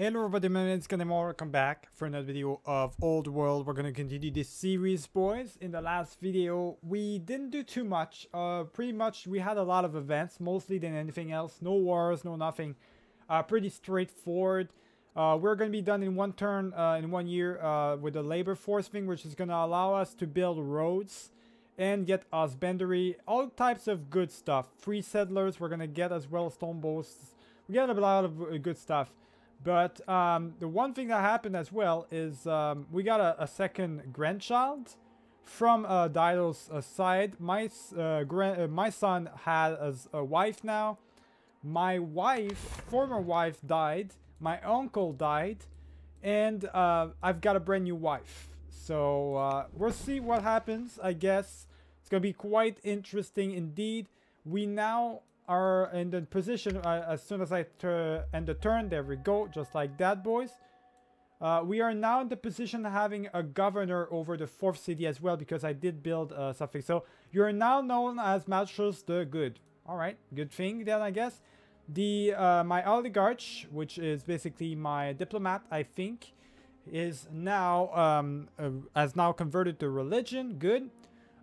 Hello everybody, my name is Kanemo, welcome back for another video of Old World. We're gonna continue this series, boys. In the last video, we didn't do too much. Uh, pretty much, we had a lot of events, mostly than anything else. No wars, no nothing. Uh, pretty straightforward. Uh, we're gonna be done in one turn, uh, in one year, uh, with the labor force thing, which is gonna allow us to build roads and get husbandry, all types of good stuff. Free settlers, we're gonna get as well stone boats. We get a lot of good stuff. But um, the one thing that happened as well is um, we got a, a, second grandchild from uh, Dido's uh, side. My uh, grand, uh, my son has a wife now. My wife, former wife, died. My uncle died, and uh, I've got a brand new wife. So uh, we'll see what happens. I guess it's gonna be quite interesting indeed. We now are in the position uh, as soon as I end the turn. There we go, just like that, boys. Uh, we are now in the position of having a governor over the fourth city as well because I did build uh, something. So you're now known as Malchus the Good. All right, good thing then, I guess. The uh, my oligarch, which is basically my diplomat, I think, is now um, uh, has now converted to religion. Good.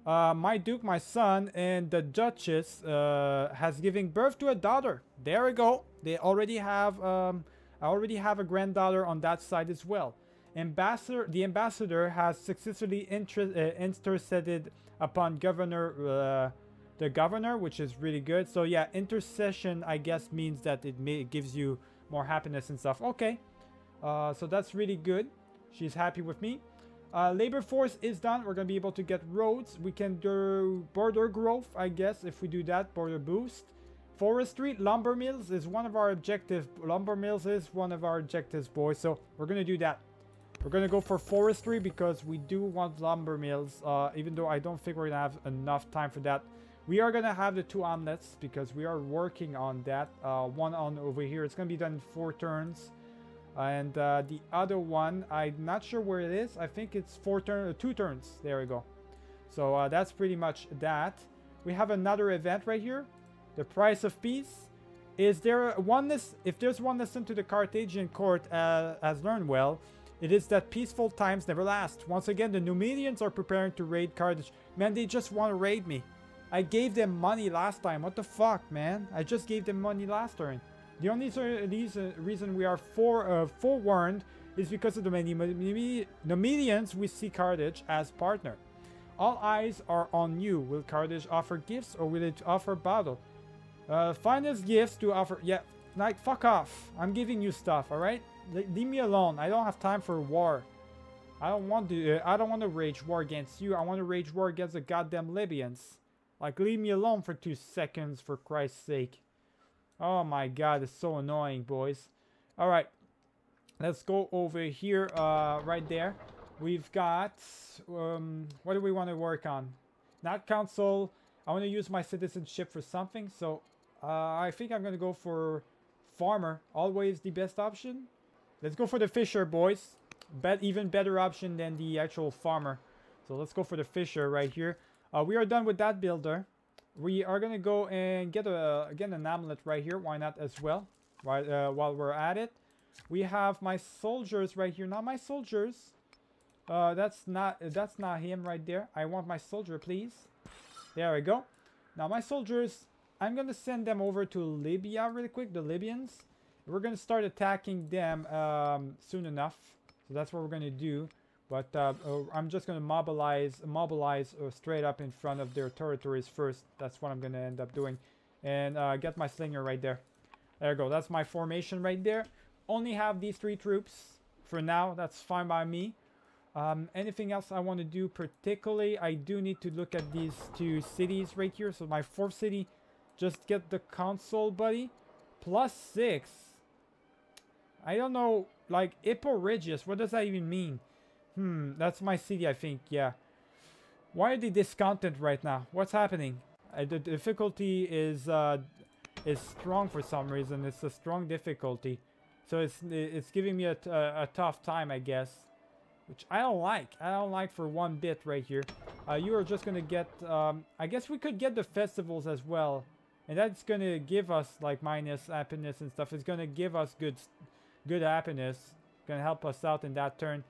Uh, my duke, my son, and the duchess uh, has given birth to a daughter. There we go. They already have, um, I already have a granddaughter on that side as well. Ambassador, the ambassador has successfully uh, interceded upon governor, uh, the governor, which is really good. So yeah, intercession, I guess, means that it, may, it gives you more happiness and stuff. Okay, uh, so that's really good. She's happy with me. Uh, labor force is done. We're going to be able to get roads. We can do border growth, I guess, if we do that. Border boost. Forestry, lumber mills is one of our objectives. Lumber mills is one of our objectives, boys. So we're going to do that. We're going to go for forestry because we do want lumber mills. Uh, even though I don't think we're going to have enough time for that. We are going to have the two hamlets because we are working on that. Uh, one on over here. It's going to be done in four turns. And uh, the other one, I'm not sure where it is. I think it's four turn, uh, two turns. There we go. So uh, that's pretty much that. We have another event right here. The price of peace. Is there oneness? If there's one lesson to the Carthaginian court uh, has learned well, it is that peaceful times never last. Once again, the Numidians are preparing to raid Carthage. Man, they just want to raid me. I gave them money last time. What the fuck, man? I just gave them money last turn. The only reason we are for, uh, forewarned is because of the many Numidians we see Carthage as partner. All eyes are on you. Will Carthage offer gifts or will it offer battle? Uh, find us gifts to offer. Yeah, like fuck off. I'm giving you stuff. All right, leave me alone. I don't have time for war. I don't want to. Uh, I don't want to rage war against you. I want to rage war against the goddamn Libyans. Like leave me alone for two seconds, for Christ's sake. Oh my god, it's so annoying, boys. Alright, let's go over here, uh, right there. We've got, um, what do we want to work on? Not council. I want to use my citizenship for something, so uh, I think I'm going to go for farmer. Always the best option. Let's go for the fisher, boys. Bet even better option than the actual farmer. So let's go for the fisher right here. Uh, we are done with that builder we are gonna go and get a again an hamlet right here. Why not as well? Right uh, while we're at it. We have my soldiers right here. Not my soldiers uh, that's not that's not him right there. I want my soldier please. There we go. Now my soldiers I'm gonna send them over to Libya really quick the Libyans. We're gonna start attacking them um, soon enough. So that's what we're gonna do but uh, uh, I'm just going to mobilize, mobilize uh, straight up in front of their territories first. That's what I'm going to end up doing. And uh, get my slinger right there. There you go. That's my formation right there. Only have these three troops for now. That's fine by me. Um, anything else I want to do particularly, I do need to look at these two cities right here. So my fourth city, just get the console, buddy. Plus six. I don't know, like, Hippo Regius, what does that even mean? Hmm, that's my city, I think, yeah. Why are they discounted right now? What's happening? Uh, the difficulty is uh, is strong for some reason. It's a strong difficulty. So it's it's giving me a, a, tough time, I guess. Which I don't like. I don't like for one bit right here. Uh, you are just going to get... Um, I guess we could get the festivals as well. And that's going to give us like minus happiness and stuff. It's going to give us good good happiness. Gonna help us out in that turn.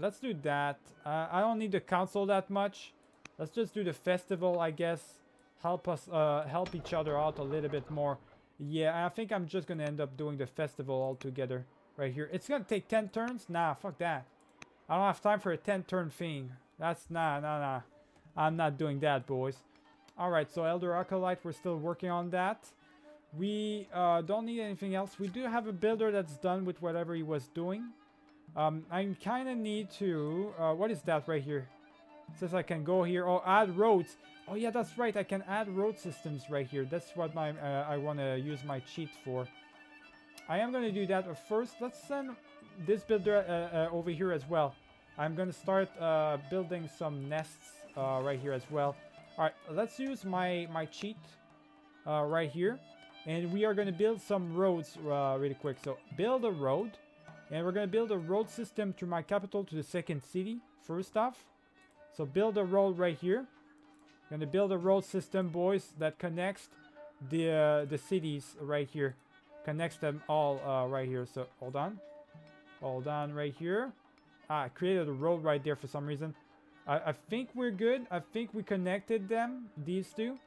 Let's do that. Uh, I don't need the council that much. Let's just do the festival, I guess. Help us, uh, help each other out a little bit more. Yeah, I think I'm just gonna end up doing the festival altogether right here. It's gonna take 10 turns? Nah, fuck that. I don't have time for a 10 turn thing. That's, nah, nah, nah. I'm not doing that, boys. Alright, so Elder Acolyte, we're still working on that. We uh, don't need anything else. We do have a builder that's done with whatever he was doing. Um, I kind of need to... Uh, what is that right here? It says I can go here. Oh, add roads. Oh, yeah, that's right. I can add road systems right here. That's what my uh, I want to use my cheat for. I am going to do that. But first, let's send this builder uh, uh, over here as well. I'm going to start uh, building some nets uh, right here as well. All right, let's use my, my cheat right here. And we are going to build some roads really quick. So build a road. And we're going to build a road system to my capital to the second city, first off. So build a road right here. Going to build a road system, boys, that connects the uh, the cities right here. Connects them all uh, right here. So hold on. Hold on right here. Ah, I created a road right there for some reason. I, I think we're good. I think we connected them, these two.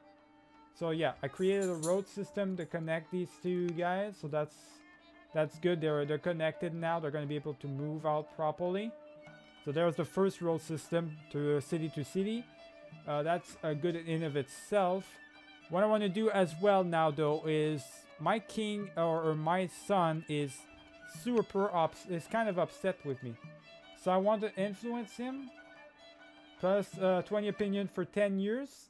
So yeah, I created a road system to connect these two guys. So that's that's good. They're they're connected now. They're going to be able to move out properly. So there's the first road system to city to city. Uh, that's uh, good in of itself. What I want to do as well now though is my king or, or my son is super ups is kind of upset with me. So I want to influence him. Plus uh, 20 opinion for 10 years.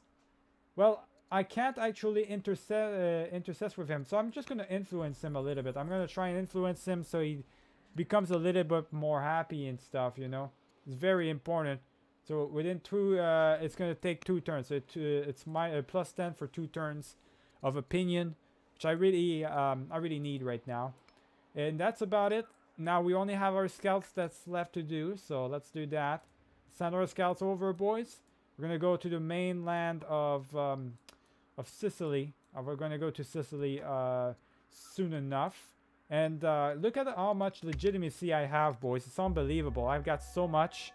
Well, I can't actually intercede, uh, intercess with him. So I'm just going to influence him a little bit. I'm going to try and influence him so he becomes a little bit more happy and stuff, you know. It's very important. So within two, uh, it's going to take two turns. It, uh, it's my uh, plus 10 for two turns of opinion, which I really, um, I really need right now. And that's about it. Now we only have our scouts that's left to do. So let's do that. Send our scouts over, boys. We're going to go to the mainland of... Um, of Sicily. Uh, we're going to go to Sicily uh, soon enough. And uh, look at how much legitimacy I have, boys. It's unbelievable. I've got so much.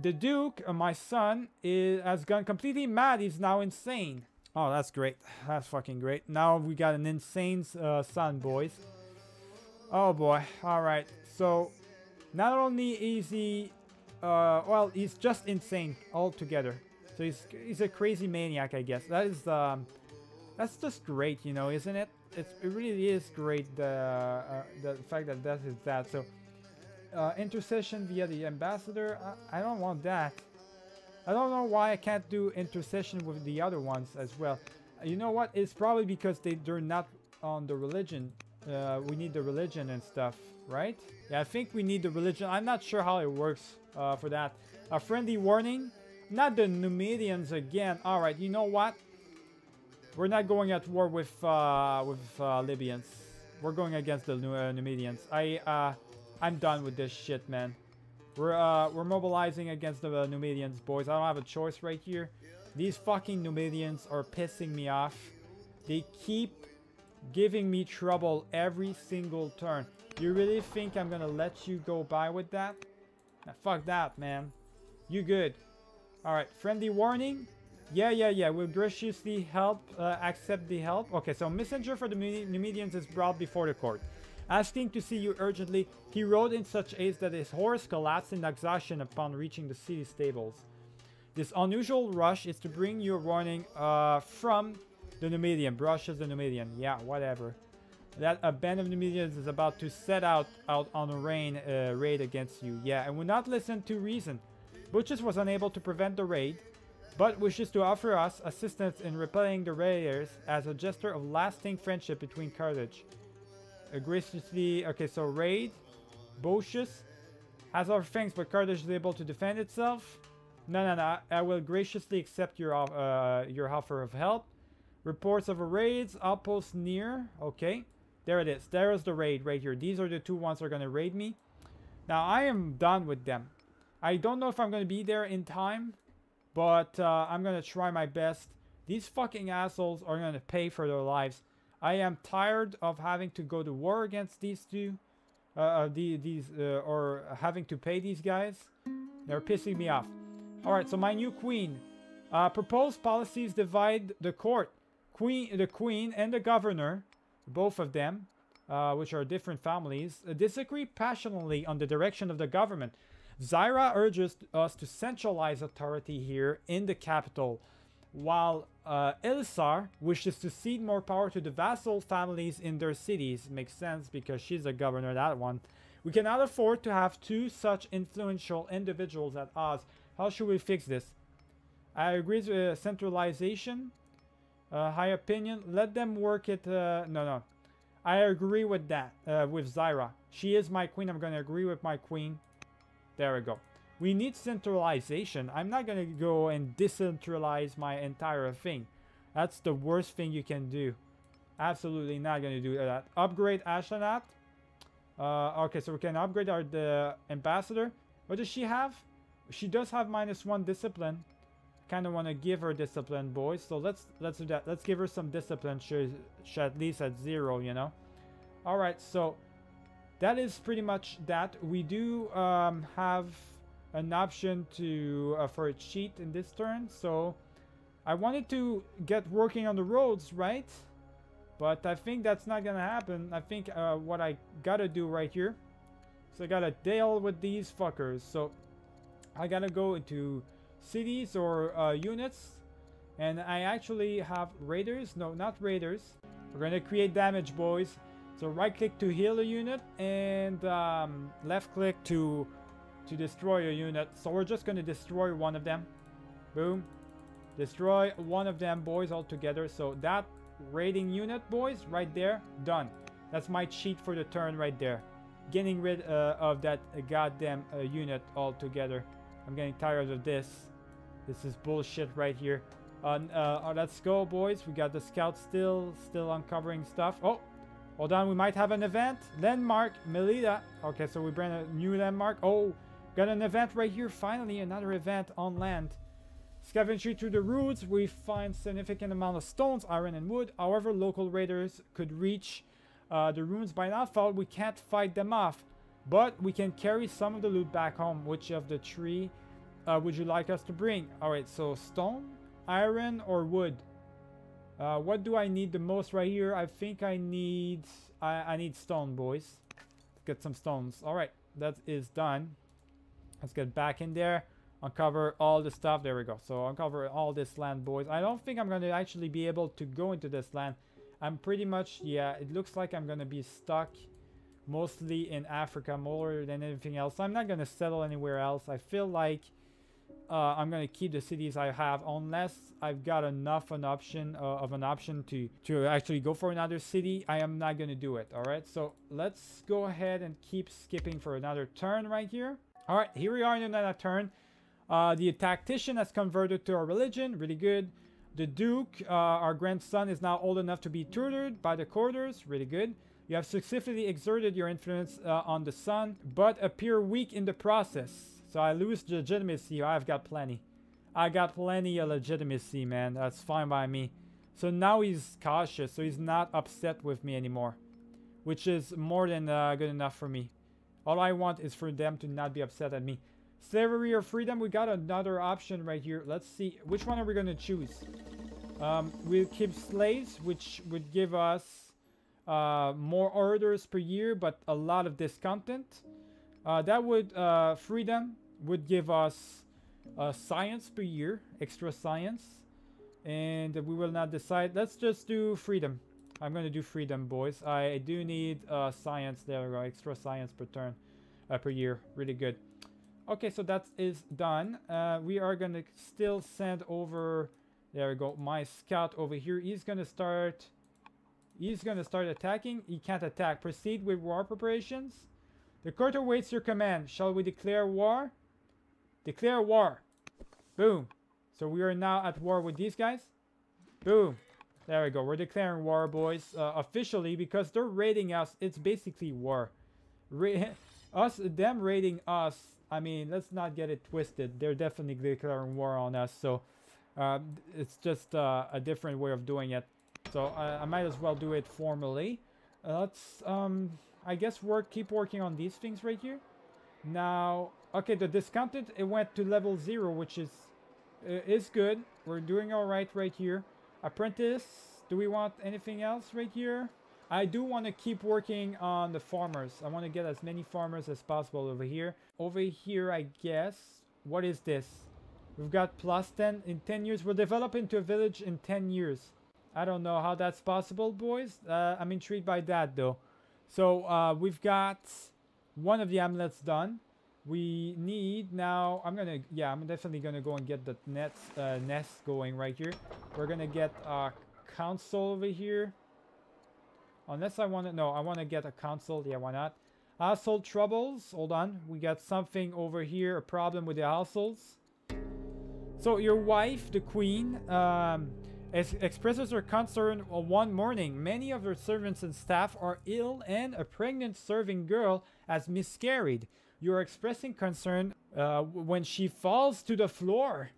The Duke, uh, my son, is, has gone completely mad. He's now insane. Oh, that's great. That's fucking great. Now we got an insane uh, son, boys. Oh, boy. All right. So, not only is he... Uh, well, he's just insane altogether. So he's he's a crazy maniac, I guess. That is um, that's just great, you know, isn't it? It's, it really is great the uh, the fact that that is that. So uh, intercession via the ambassador, I, I don't want that. I don't know why I can't do intercession with the other ones as well. You know what? It's probably because they they're not on the religion. Uh, we need the religion and stuff, right? Yeah, I think we need the religion. I'm not sure how it works uh, for that. A friendly warning. Not the Numidians again. Alright, you know what? We're not going at war with uh, with uh, Libyans. We're going against the uh, Numidians. I uh, I'm done with this shit, man. We're uh, we're mobilizing against the Numidians, boys. I don't have a choice right here. These fucking Numidians are pissing me off. They keep giving me trouble every single turn. You really think I'm gonna let you go by with that? Fuck that, man. You good. Alright, friendly warning. Yeah, yeah, yeah. We'll graciously help, uh, accept the help. Okay, so messenger for the Numidians is brought before the court. Asking to see you urgently, he rode in such haste that his horse collapsed in exhaustion upon reaching the city stables. This unusual rush is to bring you a warning uh, from the Numidian. Brushes the Numidian. Yeah, whatever. That a band of Numidians is about to set out, out on a rain uh, raid against you. Yeah, and will not listen to reason. Butchus was unable to prevent the raid, but wishes to offer us assistance in repelling the raiders as a gesture of lasting friendship between Carthage. graciously, okay, so raid, Bocius has our things, but Carthage is able to defend itself. No, no, no, I will graciously accept your, uh, your offer of help. Reports of a raids, outpost near, okay. There it is, there is the raid right here. These are the two ones that are going to raid me. Now, I am done with them. I don't know if I'm going to be there in time, but uh, I'm going to try my best. These fucking assholes are going to pay for their lives. I am tired of having to go to war against these two. uh, the, these, uh, or having to pay these guys. They're pissing me off. Alright, so my new queen. Uh, proposed policies divide the court. Queen, the queen and the governor, both of them, uh, which are different families, uh, disagree passionately on the direction of the government. Zyra urges us to centralize authority here in the capital, while uh, wishes to cede more power to the vassal families in their cities. Makes sense because she's a governor, that one. We cannot afford to have two such influential individuals at odds. How should we fix this? I agree with uh, centralization. Uh, high opinion. Let them work it. Uh, no, no. I agree with that, uh, with Zyra. She is my queen. I'm going to agree with my queen. There we go. We need centralization. I'm not to go and decentralize my entire thing. That's the worst thing you can do. Absolutely not to do that. Upgrade Ashnat. Uh, okay, so we can upgrade our the ambassador. What does she have? She does have minus one discipline. Kind of want to give her discipline, boys. So let's let's do that. Let's give her some discipline. She's at least at zero, you know. All right, so that is pretty much that. We do um, have an option to uh, for a cheat in this turn, so I wanted to get working on the roads, right? But I think that's not gonna happen. I think uh, what I gotta do right here, so I gotta deal with these fuckers. So I gotta go into cities or uh, units, and I actually have raiders. No, not raiders. We're gonna create damage, boys. So right click to heal a unit and um, left click to to destroy a unit. So we're just gonna destroy one of them. Boom. Destroy one of them boys altogether. So that raiding unit boys right there, done. That's my cheat for the turn right there. Getting rid uh, of that uh, goddamn uh, unit altogether. I'm getting tired of this. This is bullshit right here. Uh, uh, let's go boys. We got the scout still, still uncovering stuff. Oh, hold on. We might have an event. Landmark, Melita. Okay, so we bring a new landmark. Oh, got an event right here. Finally, another event on land. Scavenging through the roots, we find significant amount of stones, iron, and wood. However, local raiders could reach uh, the ruins by nightfall. We can't fight them off, but we can carry some of the loot back home. Which of the three uh, would you like us to bring? Alright, so stone, iron, or wood? Uh, what do I need the most right here? I think I need... I, I need stone, boys. Let's get some stones. Alright, that is done. Let's get back in there uncover all the stuff there we go so uncover all this land boys i don't think i'm going to actually be able to go into this land i'm pretty much yeah it looks like i'm going to be stuck mostly in africa more than anything else i'm not going to settle anywhere else i feel like uh, i'm to keep the cities i have unless i've got enough an option uh, of an option to to actually go for another city i am not to do it all right so let's go ahead and keep skipping for another turn right here all right here we are in another turn uh, the tactician has converted to our religion, really good. The Duke, uh, our grandson, is now old enough to be tutored by the quarters, really good. You have successfully exerted your influence uh, on the son, but appear weak in the process. So I lose legitimacy. I've got plenty. I got plenty of legitimacy, man. That's fine by me. So now he's cautious, so he's not upset with me anymore. Which is more than uh, good enough for me. All I want is for them to not be upset at me. Slavery or freedom, we got another option right here. Let's see, which one are we going to choose? Um, we'll keep slaves, which would give us uh, more orders per year, but a lot of discontent. Uh, that would, uh, freedom would give us uh, science per year, extra science. And we will not decide. Let's just do freedom. I'm going to do freedom, boys. I do need uh, science. There we go. Extra science per turn, uh, per year. Really good. Okay, so that is done. Uh, we are going to still send over, there we go, my scout over here. He's going to start, he's going to start attacking. He can't attack. Proceed with war preparations. The court awaits your command. Shall we declare war? Declare war. Boom. So we are now at war with these guys. Boom. There we go. We're declaring war, boys, uh, officially because they're raiding us. It's basically war. Ra us, them raiding us I mean, let's not get it twisted. They're definitely declaring war on us, so uh, it's just uh, a different way of doing it. So I, I might as well do it formally. Uh, let's um, I guess work keep working on these things right here. Now, okay, the discounted, it went to level 0, which is uh, is good. We're doing all right right here. Apprentice, do we want anything else right here? I do want to keep working on the farmers. I want to get as many farmers as possible over here. Over here, I guess. What is this? We've got plus 10 in 10 years. We'll develop into a village in 10 years. I don't know how that's possible, boys. Uh, I'm intrigued by that, though. So, uh, we've got one of the hamlets done. We need now, I'm gonna, yeah, I'm definitely gonna go and get the nets, uh, nest going right here. We're gonna get a council over here. Unless I want to, no, I want to get a console. Yeah, why not? Household troubles. Hold on. We got something over here, a problem with the households. So your wife, the queen, um, expresses her concern one morning. Many of her servants and staff are ill and a pregnant serving girl has miscarried. You're expressing concern uh, when she falls to the floor.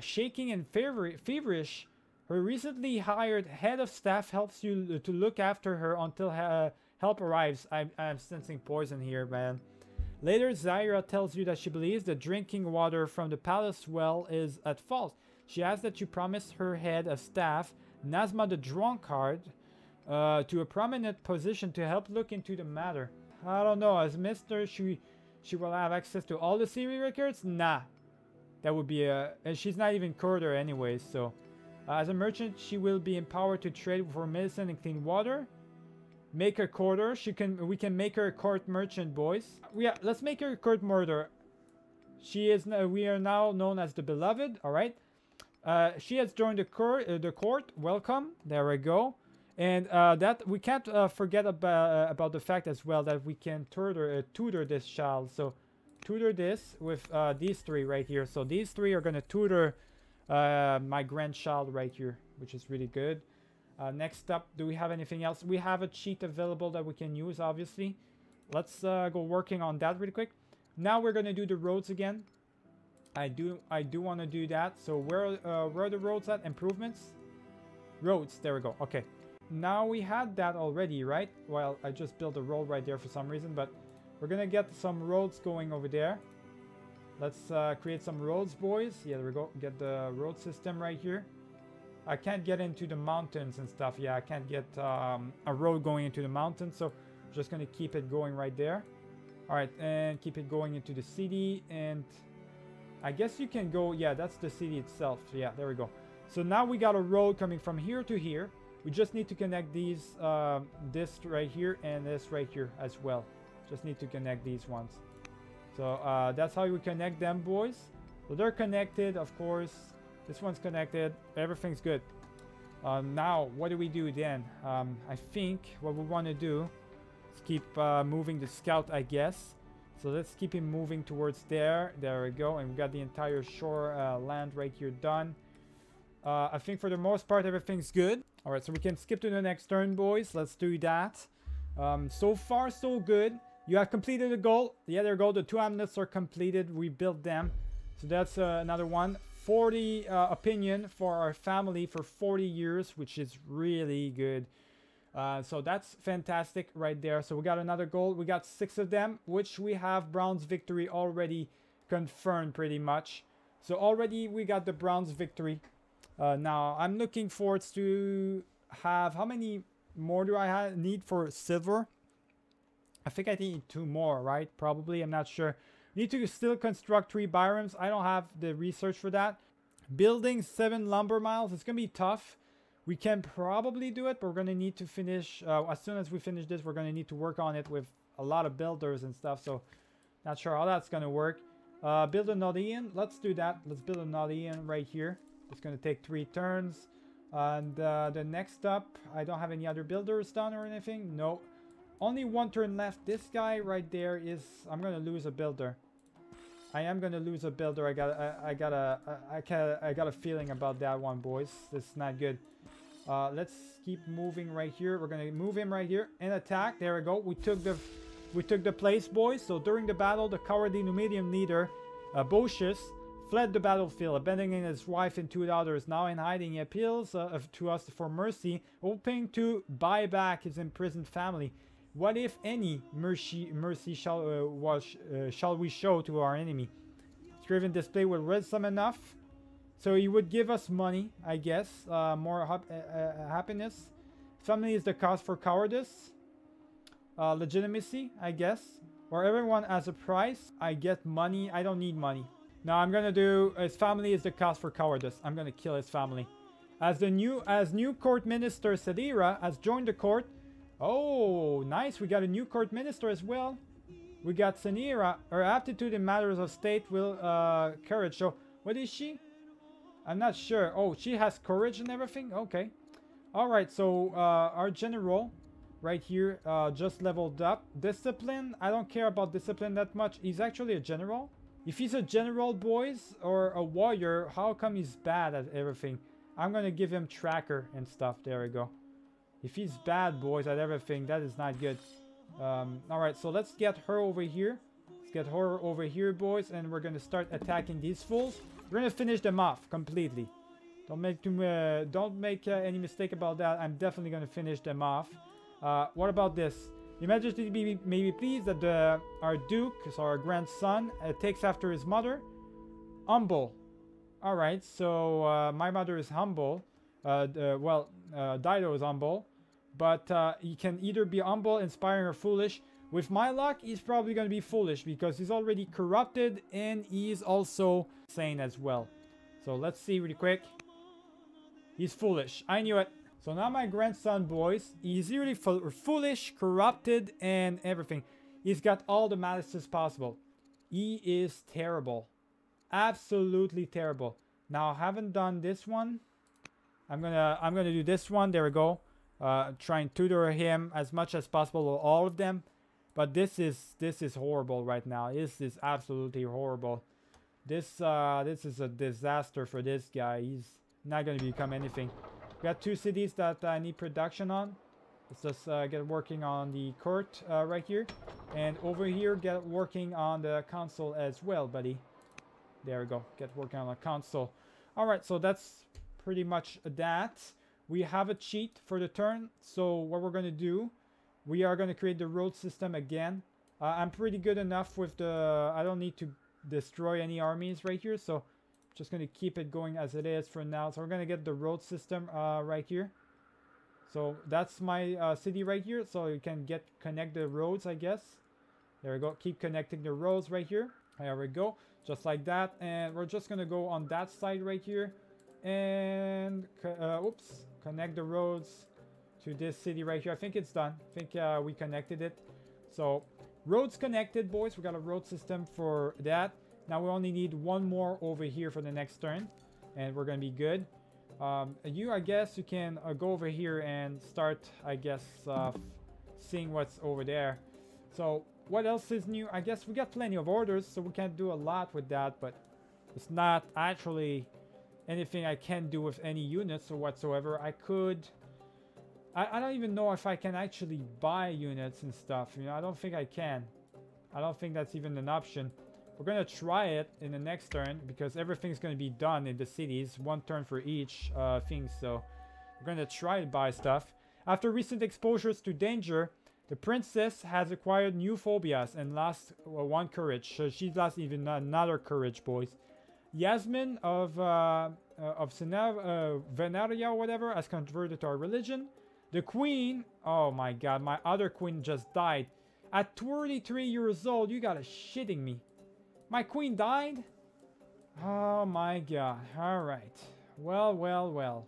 Shaking and feverish, her recently hired head of staff helps you to look after her until uh, help arrives. I'm, I'm sensing poison here, man. Later, Zaira tells you that she believes the drinking water from the palace well is at fault. She asks that you promise her head of staff, Nazma the drunkard, uh, to a prominent position to help look into the matter. I don't know, as Mister, she she will have access to all the Siri records? Nah. That would be a... And she's not even quarter anyway, so... Uh, as a merchant, she will be empowered to trade for medicine and clean water. Make her quarter. She can. We can make her a court merchant, boys. Yeah, let's make her a court murder. She is. We are now known as the beloved. All right. Uh, she has joined the court. Uh, the court. Welcome. There we go. And uh, that we can't uh, forget about uh, about the fact as well that we can tutor uh, tutor this child. So tutor this with these three right here. So these three are gonna tutor uh, my grandchild right here, which is really good. Next up, do we have anything else? We have a cheat available that we can use, obviously. Let's go working on that really quick. Now we're gonna do the roads again. I do I do want to do that. So where uh, where are the roads at? Improvements? Roads. There we go. Okay. Now we had that already, right? Well, I just built a road right there for some reason, but we're gonna get some roads going over there. Let's uh, create some roads, boys. Yeah, there we go. Get the road system right here. I can't get into the mountains and stuff. Yeah, I can't get um, a road going into the mountains. So I'm just going to keep it going right there. All right, and keep it going into the city. And I guess you can go... Yeah, that's the city itself. Yeah, there we go. So now we got a road coming from here to here. We just need to connect these, uh, this right here and this right here as well. Just need to connect these ones. So uh, that's how you connect them, boys. So they're connected, of course. This one's connected. Everything's good. Uh, now, what do we do then? Um, I think what we want to do is keep uh, moving the scout, I guess. So let's keep him moving towards there. There we go. And we got the entire shore uh, land right here done. Uh, I think for the most part, everything's good. All right, so we can skip to the next turn, boys. Let's do that. Um, so far, so good. You have completed the goal. The other goal, the two hamlets are completed. We built them. So that's uh, another one. 40 uh, opinion for our family for 40 years, which is really good. Uh, so that's fantastic right there. So we got another goal. We got six of them, which we have Bronze victory already confirmed pretty much. So already we got the Bronze victory. Uh, now I'm looking forward to have, how many more do I need for silver? I think I need two more, right? Probably, I'm not sure. Need to still construct three biomes. I don't have the research for that. Building seven lumber mills. It's going to be tough. We can probably do it, but we're going to need to finish. Uh, as soon as we finish this, we're going to need to work on it with a lot of builders and stuff. So not sure how that's going to work. Uh, build an Odeon. Let's do that. Let's build an Odeon right here. It's going to take three turns. And uh, the next up, I don't have any other builders done or anything. No. Only one turn left. This guy right there is... I'm gonna lose a builder. I am gonna lose a builder. I got I, I got a I, got I got a feeling about that one, boys. This is not good. Uh, let's keep moving right here. We're gonna move him right here and attack. There we go. We took the we took the place, boys. So during the battle, the cowardly Numidian leader, uh, fled the battlefield, abandoning his wife and two daughters. Now in hiding, he appeals uh, to us for mercy, hoping to buy back his imprisoned family. What if any mercy mercy shall uh, was, uh, shall we show to our enemy? Scriven display with wisdom enough. So he would give us money, I guess. Uh, more hap uh, uh, happiness. Family is the cause for cowardice. Uh, legitimacy, I guess. Or everyone has a price. I get money. I don't need money. Now I'm gonna do his family is the cause for cowardice. I'm gonna kill his family. As the new as new court minister Sedira has joined the court. Oh, nice. We got a new court minister as well. We got Senira. Her aptitude in matters of state will uh courage. So what is she? I'm not sure. Oh, she has courage and everything? Okay. Alright, so uh our general right here uh just leveled up. Discipline, I don't care about discipline that much. He's actually a general. If he's a general, boys, or a warrior, how come he's bad at everything? I'm gonna give him tracker and stuff. There we go. If he's bad, boys, at everything, that is not good. Um, Alright, so let's get her over here. Let's get her over here, boys, and we're gonna start attacking these fools. We're gonna finish them off completely. Don't make too, uh, don't make uh, any mistake about that. I'm definitely gonna finish them off. Uh, what about this? Your Majesty be, may be pleased that the, our Duke, so our grandson, uh, takes after his mother. Humble. Alright, so uh, my mother is humble. Uh, well, Dido is humble. But he can either be humble, inspiring, or foolish. With my luck, he's probably going to be foolish because he's already corrupted and he's also sane as well. So let's see really quick. He's foolish. I knew it. So now my grandson, boys, he's really foolish, corrupted, and everything. He's got all the malices possible. He is terrible. Absolutely terrible. Now, I haven't done this one. I'm gonna I'm gonna do this one. There we go. Uh, try and tutor him as much as possible, all of them. But this is this is horrible right now. This is absolutely horrible. This uh, this is a disaster for this guy. He's not gonna become anything. We got two cities that I need production on. Let's just uh, get working on the court uh, right here. And over here, get working on the console as well, buddy. There we go. Get working on the console. Alright, so that's pretty much that. We have a cheat for the turn. So what we're going to do, we are going to create the road system again. Uh, I'm pretty good enough with the... I don't need to destroy any armies right here. So just going to keep it going as it is for now. So we're going to get the road system uh, right here. So that's my uh, city right here. So you can get connect the roads, I guess. There we go. Keep connecting the roads right here. There we go. Just like that. And we're just going to go on that side right here. And, uh, oops, connect the roads to this city right here. I think it's done. I think uh, we connected it. So roads connected, boys. We got a road system for that. Now we only need one more over here for the next turn. And we're going to be good. Um, you, I guess, you can uh, go over here and start, I guess, uh, seeing what's over there. So, what else is new? I guess we got plenty of orders, so we can't do a lot with that, but it's not actually anything I can do with any units or whatsoever. I could... I, I don't even know if I can actually buy units and stuff, you know, I don't think I can. I don't think that's even an option. We're going to try it in the next turn because everything's going to be done in the cities. One turn for each uh, thing. So we're going to try to buy stuff. After recent exposures to danger, the princess has acquired new phobias and lost uh, one courage. So she's lost even another courage, boys. Yasmin of uh, uh, of Senav uh, Venaria or whatever has converted to our religion. The queen, oh my god, my other queen just died. At 23 years old, you gotta shitting me. My queen died? Oh my god. Alright. Well, well, well.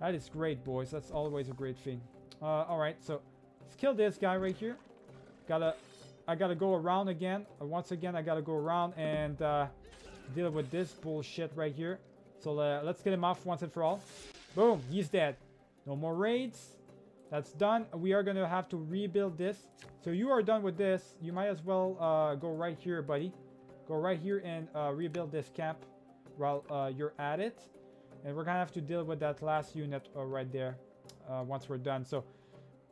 That is great, boys. That's always a great thing. Uh, Alright, so let's kill this guy right here. Gotta... I gotta go around again. Uh, once again, I gotta go around and uh, deal with this bullshit right here. So uh, let's get him off once and for all. Boom, he's dead. No more raids. That's done. We are gonna have to rebuild this. So you are done with this. You might as well uh, go right here, buddy. Go right here and uh, rebuild this camp while uh, you're at it. And we're gonna have to deal with that last unit uh, right there uh, once we're done. So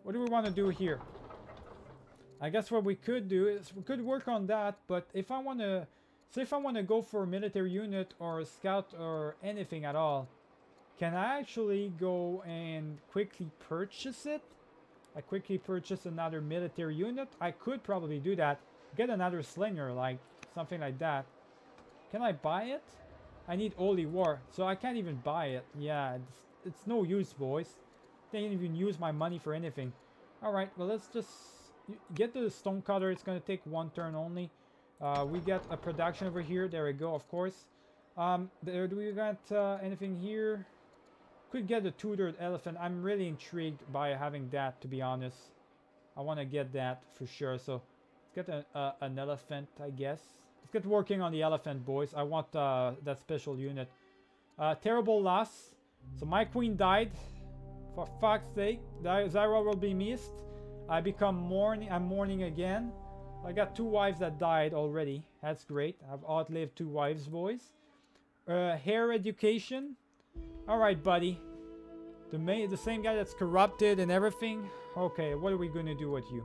what do we want to do here? I guess what we could do is we could work on that. But if I want to, say if I want to go for a military unit or a scout or anything at all, can I actually go and quickly purchase it? I quickly purchase another military unit. I could probably do that. Get another slinger, like something like that. Can I buy it? I need Holy War, so I can't even buy it. Yeah, it's, it's no use, boys. They Can't even use my money for anything. Alright, well let's just get to the stone cutter. It's going to take one turn only. Uh, we get a production over here. There we go, of course. Um, there, do we got uh, anything here? Could get a turreted elephant. I'm really intrigued by having that, to be honest. I want to get that for sure. So let's get a, uh, an elephant, I guess. Let's get working on the elephant, boys. I want uh, that special unit. Uh, terrible loss. So my queen died. For fuck's sake. Zyra will be missed. I become mourning. I'm mourning again. I got two wives that died already. That's great. I've outlived two wives, boys. Uh, hair education. Alright, buddy. The, main, the same guy that's corrupted and everything. Okay, what are we to do with you?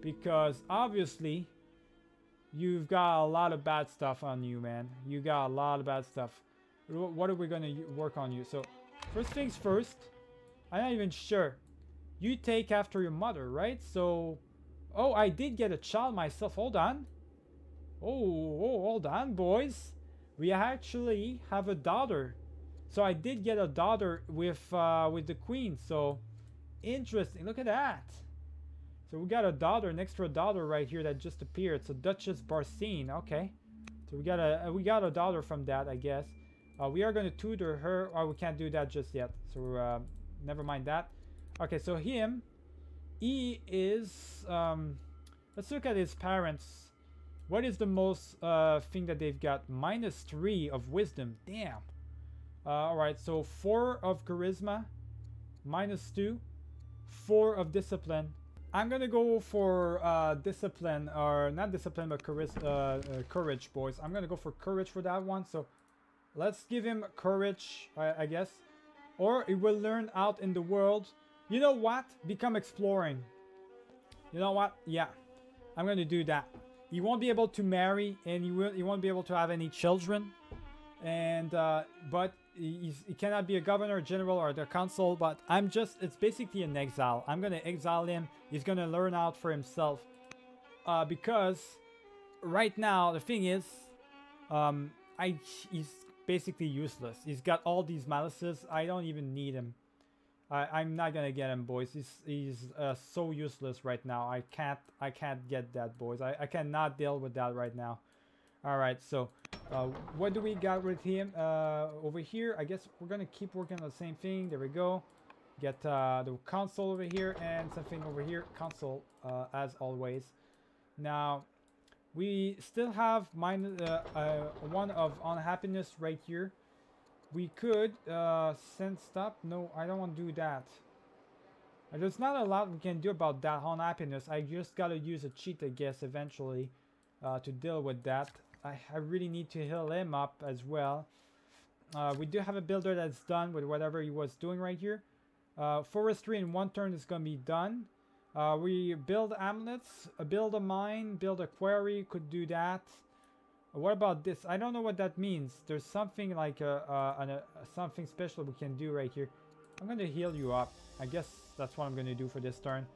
Because obviously, you've got a lot of bad stuff on you, man. You got a lot of bad stuff. What are we to work on you? So, first things first. I'm not even sure. You take after your mother, right? So, oh, I did get a child myself. Hold on. Oh, oh, hold on, boys. We actually have a daughter. So I did get a daughter with uh, with the queen. So, interesting. Look at that. So we got a daughter, an extra daughter right here that just appeared. So Duchess Barcine. Okay. So we got a we got a daughter from that, I guess. Uh, we are going to tutor her. Oh, we can't do that just yet. So uh, never mind that. Okay, so him, he is, um, let's look at his parents. What is the most uh, thing that they've got? Minus three of wisdom. Damn. Uh, Alright, so four of charisma, minus two, four of discipline. I'm gonna go for uh, discipline, or not discipline, but uh, uh, courage, boys. I'm gonna go for courage for that one. So let's give him courage, I, I guess. Or he will learn out in the world. You know what? Become exploring. You know what? Yeah. I'm to do that. He won't be able to marry and he, will, he won't be able to have any children. And, uh, but he cannot be a governor, general, or the council, but I'm just, it's basically an exile. I'm to exile him. He's to learn out for himself. Uh, because right now, the thing is, um, I, he's basically useless. He's got all these malices. I don't even need him. I, I'm not gonna get him, boys. He's he's uh, so useless right now. I can't I can't get that, boys. I, I cannot deal with that right now. All right, so uh, what do we got with him uh, over here? I guess we're gonna keep working on the same thing. There we go. Get uh, the console over here and something over here. Console uh, as always. Now we still have minus, uh, one of unhappiness right here. We could send stop. No, I don't want to do that. There's not a lot we can do about that unhappiness. I just gotta use a cheat, I guess, eventually to deal with that. I, I really need to heal him up as well. Uh, we do have a builder that's done with whatever he was doing right here. Uh, forestry in one turn is gonna be done. Uh, we build hamlets, uh, build a mine, build a quarry, could do that. What about this? I don't know what that means. There's something like a, a, a, something special we can do right here. I'm going to heal you up. I guess that's what I'm going to do for this turn.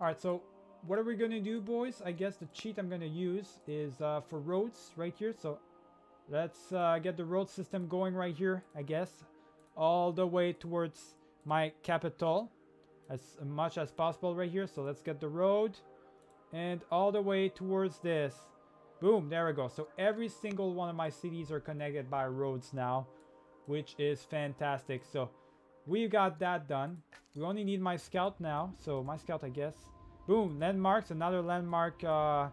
Alright, so what are we to do, boys? I guess the cheat I'm to use is uh, for roads right here. So let's uh, get the road system going right here, I guess. All the way towards my capital as much as possible right here. So let's get the road and all the way towards this. Boom, there we go. So every single one of my cities are connected by roads now, which is fantastic. So we've got that done. We only need my scout now. So my scout, I guess. Boom, landmarks, another landmark uh,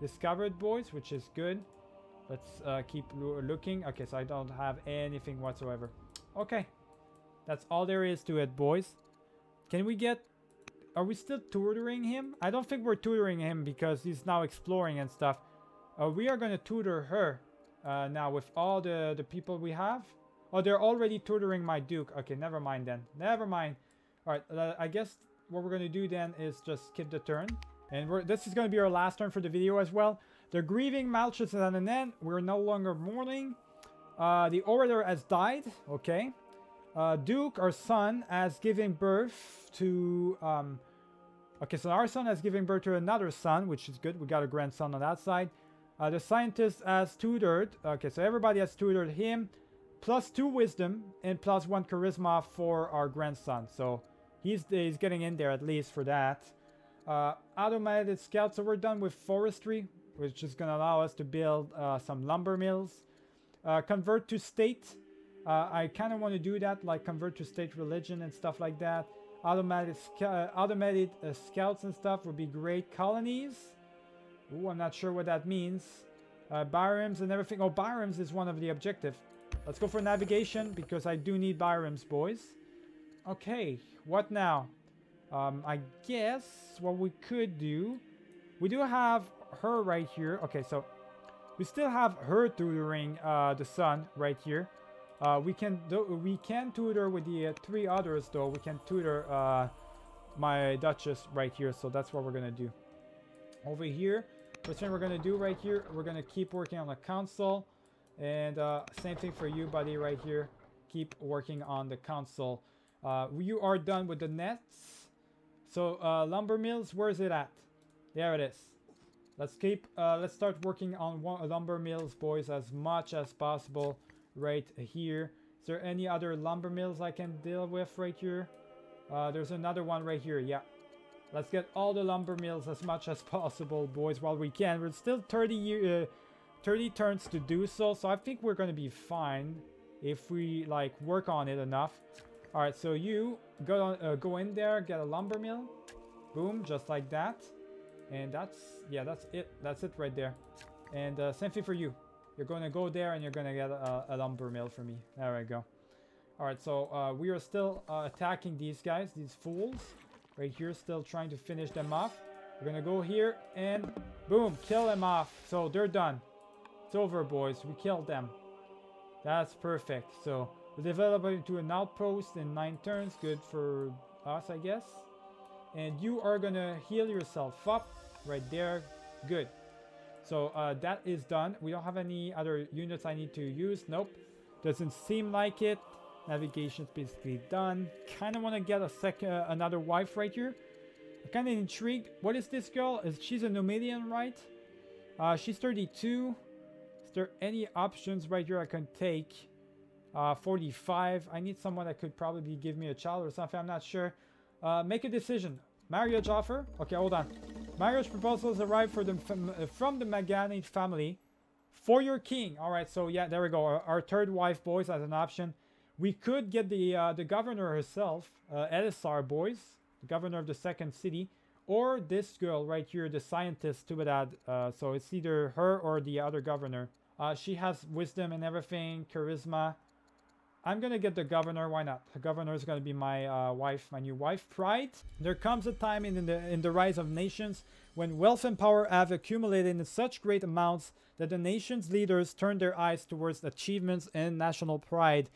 discovered, boys, which is good. Let's uh, keep looking. Okay, so I don't have anything whatsoever. Okay, that's all there is to it, boys. Can we get... Are we still tutoring him? I don't think we're tutoring him because he's now exploring and stuff. Uh, we are going to tutor her uh, now with all the, the people we have. Oh, they're already tutoring my duke. Okay, never mind then. Never mind. Alright, uh, I guess what we're going to do then is just skip the turn. And this is going to be our last turn for the video as well. They're grieving Malchus is at an end. We're no longer mourning. Uh, the orator has died. Okay. Uh, Duke, our son, has given birth to um, Okay, so our son has given birth to another son, which is good. We got a grandson on that side. Uh, the scientist has tutored. Okay, so everybody has tutored him. Plus two wisdom and plus one charisma for our grandson. So he's, he's getting in there at least for that. Uh, automated scout. So we're done with forestry, which is going to allow us to build uh, some lumber mills. Uh, convert to state. Uh, I kind of want to do that, like convert to state religion and stuff like that. Automated, uh, automated uh, scouts and stuff would be great. Colonies. Ooh, I'm not sure what that means. Uh, and everything. Oh, biremes is one of the objectives. Let's go for navigation because I do need biremes, boys. Okay, what now? Um, I guess what we could do... We do have her right here. Okay, so we still have her tutoring uh, the son right here. Uh, we can do, we can tutor with the uh, three others though. We can tutor uh, my Duchess right here. So that's what we're gonna do. Over here, First thing we're gonna do right here, we're gonna keep working on the console. And uh, same thing for you, buddy, right here. Keep working on the console. Uh, you are done with the nets. So uh, lumber mills, where is it at? There it is. Let's keep, uh, let's start working on one, lumber mills, boys, as much as possible right here. Is there any other lumber mills I can deal with right here? Uh, there's another one right here, yeah. Let's get all the lumber mills as much as possible, boys, while we can. We're still 30 year, uh, 30 turns to do so, so I think we're gonna be fine if we like work on it enough. All right, so you go on, uh, go in there, get a lumber mill, boom, just like that, and that's yeah, that's it. That's it right there. And uh, same thing for you. You're gonna go there and you're gonna get a, a lumber mill for me. There we go. All right, so uh, we are still uh, attacking these guys, these fools. Right here, still trying to finish them off. We're gonna go here and boom, kill them off. So they're done. It's over, boys. We killed them. That's perfect. So develop into an outpost in nine turns. Good for us, I guess. And you are gonna heal yourself up right there. Good. So uh, that is done. We don't have any other units I need to use. Nope. Doesn't seem like it. Navigation's basically done. Kind of want to get a second, uh, another wife right here. I'm kind of intrigued. What is this girl? Is she's a Numidian, right? Uh, she's 32. Is there any options right here I can take? Uh, 45. I need someone that could probably give me a child or something. I'm not sure. Uh, make a decision. Marriage offer. Okay, hold on. Marriage proposals arrived for the from the Magonid family for your king. All right, so yeah, there we go. Our, our third wife, boys, as an option. We could get the uh, the governor herself, uh, Elisar boys, the governor of the second city, or this girl right here, the scientist Tubadad. Uh, so it's either her or the other governor. Uh, she has wisdom and everything, charisma. I'm gonna get the governor. Why not? The governor is gonna be my uh, wife, my new wife. Pride. There comes a time in the in the rise of nations when wealth and power have accumulated in such great amounts that the nation's leaders turn their eyes towards achievements and national pride.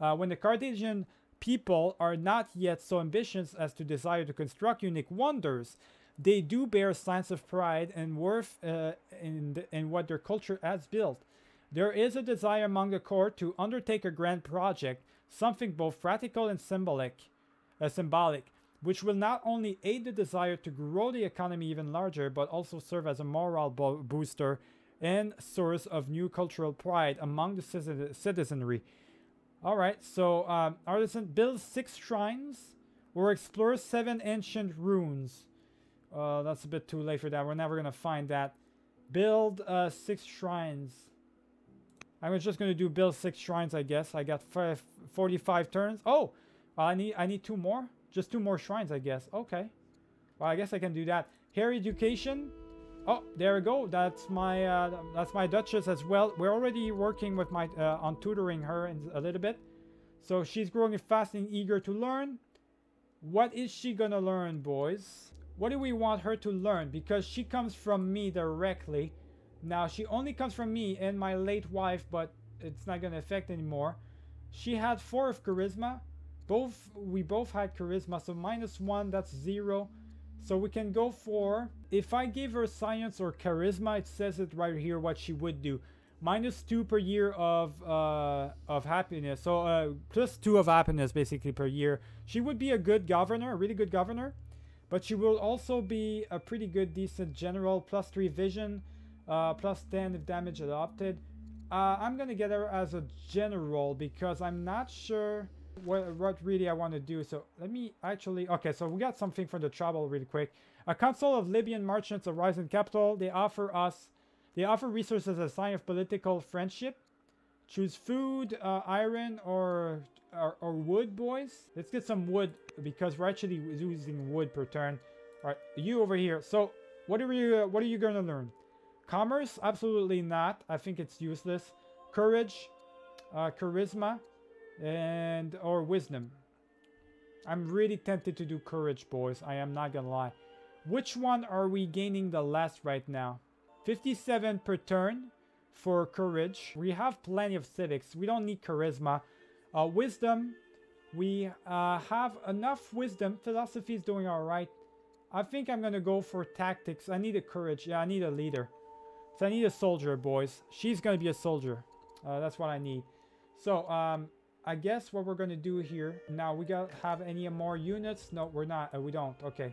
Uh, when the Carthaginian people are not yet so ambitious as to desire to construct unique wonders, they do bear signs of pride and worth uh, in, the, in what their culture has built. There is a desire among the court to undertake a grand project, something both practical and symbolic, uh, symbolic, which will not only aid the desire to grow the economy even larger, but also serve as a moral bo booster and source of new cultural pride among the citizenry. Alright, so um, Artisan builds six shrines or explore seven ancient runes. Uh, that's a bit too late for that. We're never going to find that. Build uh, six shrines. I was just going to do build six shrines, I guess. I got five, 45 turns. Oh, I need I need two more. Just two more shrines, I guess. Okay. Well, I guess I can do that. Heir education. Oh, there we go. That's my uh, that's my Duchess as well. We're already working with my uh, on tutoring her in a little bit. So she's growing fast and eager to learn. What is she gonna learn, boys? What do we want her to learn? Because she comes from me directly. Now, she only comes from me and my late wife, but it's not gonna affect anymore. She had four of charisma. Both we both had charisma, so minus one, that's zero. So we can go for, if I give her science or charisma, it says it right here what she would do. Minus two per year of uh, of happiness. So uh, plus two of happiness basically per year. She would be a good governor, a really good governor. But she will also be a pretty good, decent general, plus 3 vision, uh, plus 10 if damage adopted. Uh, I'm gonna get her as a general because I'm not sure what, what really I want to do. So let me actually... Okay, so we got something for the travel really quick. A council of Libyan merchants arise in capital. They offer us... They offer resources as a sign of political friendship. Choose food, uh, iron, or, or, or wood, boys. Let's get some wood because we're actually using wood per turn. All right, you over here. So what are you? Uh, what are you to learn? Commerce? Absolutely not. I think it's useless. Courage, uh, charisma, and or wisdom. I'm really tempted to do courage, boys. I am not gonna lie. Which one are we gaining the less right now? 57 per turn for courage. We have plenty of civics. We don't need charisma. Uh, wisdom. We uh, have enough wisdom. Philosophy is doing all right. I think I'm to go for tactics. I need a courage. Yeah, I need a leader. So I need a soldier, boys. She's going to be a soldier. Uh, that's what I need. So, um, I guess what we're going to do here. Now, we got have any more units? No, we're not. Uh, we don't. Okay.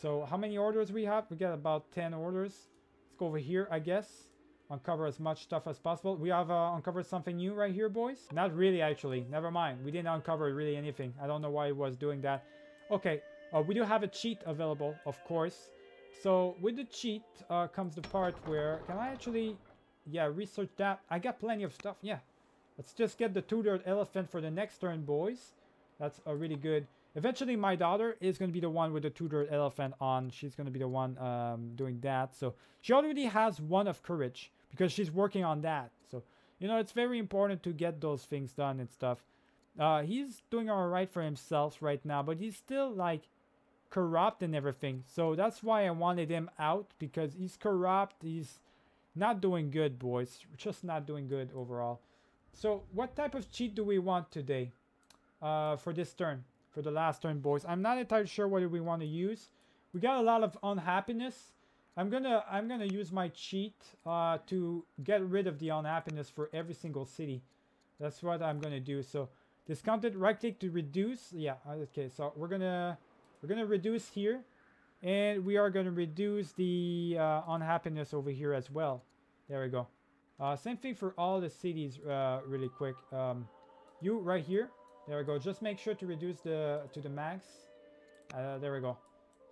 So, how many orders we have? We got about 10 orders. Let's go over here, I guess uncover as much stuff as possible. We have uh, uncovered something new right here, boys. Not really, actually. Never mind. We didn't uncover really anything. I don't know why it was doing that. Okay, uh, we do have a cheat available, of course. So with the cheat uh, comes the part where... Can I actually... Yeah, research that. I got plenty of stuff. Yeah. Let's just get the turreted elephant for the next turn, boys. That's a really good... Eventually, my daughter is going to be the one with the turreted elephant on. She's going to be the one um, doing that. So she already has one of courage because she's working on that. So, you know, it's very important to get those things done and stuff. Uh, he's doing all right for himself right now, but he's still like corrupt and everything. So that's why I wanted him out because he's corrupt. He's not doing good, boys. Just not doing good overall. So what type of cheat do we want today uh, for this turn? For the last turn, boys. I'm not entirely sure what we want to use. We got a lot of unhappiness. I'm gonna I'm gonna use my cheat uh, to get rid of the unhappiness for every single city. That's what I'm gonna do. So discounted right click to reduce. Yeah, okay. So we're gonna we're gonna reduce here, and we are gonna reduce the uh, unhappiness over here as well. There we go. Uh, same thing for all the cities. Uh, really quick. Um, you right here. There we go. Just make sure to reduce the to the max. Uh, there we go.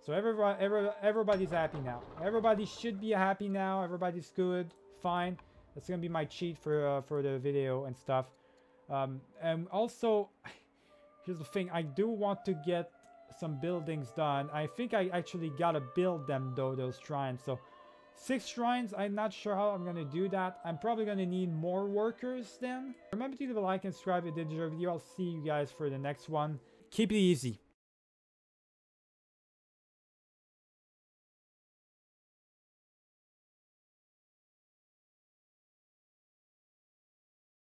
So everybody, every, everybody's happy now. Everybody should be happy now. Everybody's good, fine. That's gonna be my cheat for uh, for the video and stuff. Um, and also, here's the thing. I do want to get some buildings done. I think I actually gotta build them though, those shrines. So six shrines, I'm not sure how I'm gonna do that. I'm probably gonna need more workers then. Remember to leave a like and subscribe if you did enjoy the video. I'll see you guys for the next one. Keep it easy.